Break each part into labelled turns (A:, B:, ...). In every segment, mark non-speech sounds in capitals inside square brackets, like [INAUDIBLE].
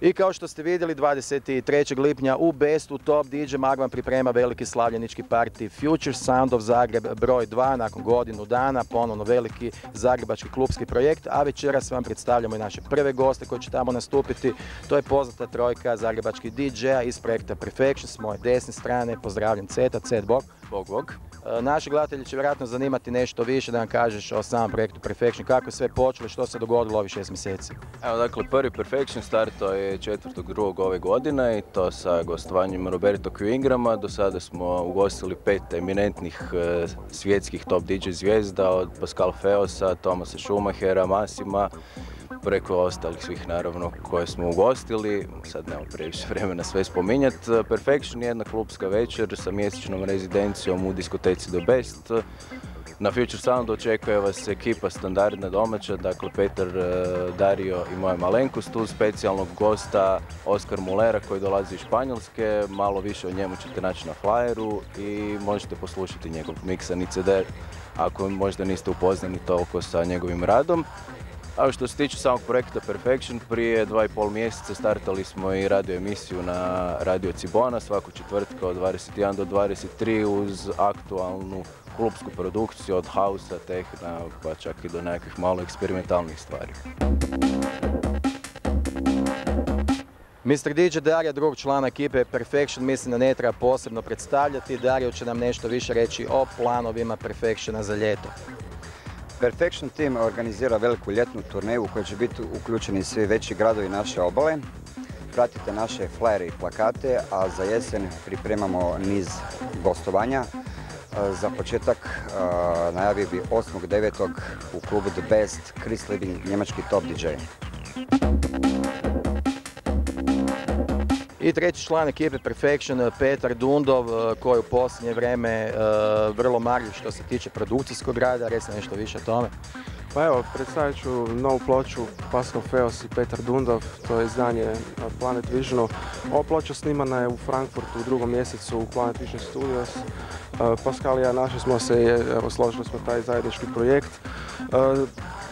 A: I kao što ste vidjeli 23. lipnja u Bestu Top DJ Mag vam priprema veliki slavljenički parti Future Sound of Zagreb broj 2 nakon godinu dana, ponovno veliki zagrebački klubski projekt, a večeras vam predstavljamo i naše prve goste koji će tamo nastupiti. To je poznata trojka zagrebačkih DJ-a iz projekta Perfection s moje desne strane. Pozdravljam Ceta, Cet Bog.
B: Bog.
A: E, Naši gledatelji će vjerojatno zanimati nešto više da nam kažeš o samom projektu Perfection, kako je sve počelo i što se dogodilo ovih šest mjeseci.
B: Evo dakle, prvi Perfection startao je 4.2. ove godine i to sa gostovanjem Roberto Quingrama. Do sada smo ugostili pet eminentnih e, svjetskih top DJ zvijezda od Pascal Feosa, Tomasa Schumachera, Masima, preko ostalih svih naravno koje smo ugostili. Sad nemamo previše [LAUGHS] vremena sve spominjati. Perfection je jedna klubska večer sa mjesečnom rezidencijom u diskoteci The Best. Na Future Sound očekuje vas ekipa standardna domaća, dakle Petar, e, Dario i moja malenkost tu specijalnog gosta Oskar Mulera koji dolazi iz Španjolske, malo više o njemu ćete naći na flyeru i možete poslušati njegov miksani CD ako možda niste upoznani toliko sa njegovim radom. A što se tiče samog projekta Perfection, prije dva i pol mjeseca startali smo i radio emisiju na Radio Cibona svaku četvrtka od 21 do 23 uz aktualnu klubsku produkciju od hausa, tehna, pa čak i do nekakvih malo eksperimentalnih stvari.
A: Mr. DJ Dario, drugog člana ekipe Perfection, mislim da ne treba posebno predstavljati. Dario će nam nešto više reći o planovima Perfectiona za ljeto.
C: Perfection Team organizira veliku ljetnu turneju u kojoj će biti uključeni svi veći gradovi naše obale. Pratite naše flyere i plakate, a za jesen pripremamo niz gostovanja. Za početak najavio bi 8.9. u klubu The Best Chris Liebing, njemački top DJ.
A: I treći član ekipe Perfection, Petar Dundov, eh, koji u posljednje vrijeme eh, vrlo marljiv što se tiče produkcijskog rada, reci nešto više o tome.
D: Pa evo, predstavit ću novu ploču Pascal Feos i Petar Dundov, to je izdanje Planet Visionu. Ova ploča snimana je u Frankfurtu u drugom mjesecu u Planet Vision Studios. Pascal i ja našli smo se i složili smo taj zajednički projekt.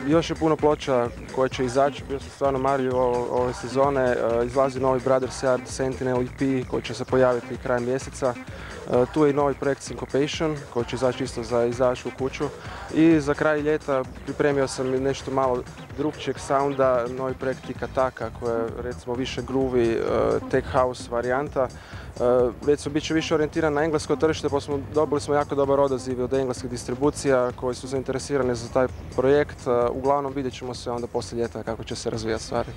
D: Još je puno ploča koje će izaći, bio sam stvarno marljiv ove sezone. E, Izlazi novi Brothers Yard Sentinel EP koji će se pojaviti krajem mjeseca. E, Tu je i novi projekt Syncopation koji će izaći isto za izašu kuću. I za kraj ljeta pripremio sam nešto malo drugčijeg sounda, novi projekt Tikataka koja je recimo više groovy, e, tech house varijanta. Recimo bit će više orijentiran na englesko tržište pa smo, dobili smo jako dobar odaziv od engleskih distribucija koji su zainteresirani za taj projekt. E, Uglavnom vidjet ćemo se onda poslije ljeta kako će se razvijati stvari.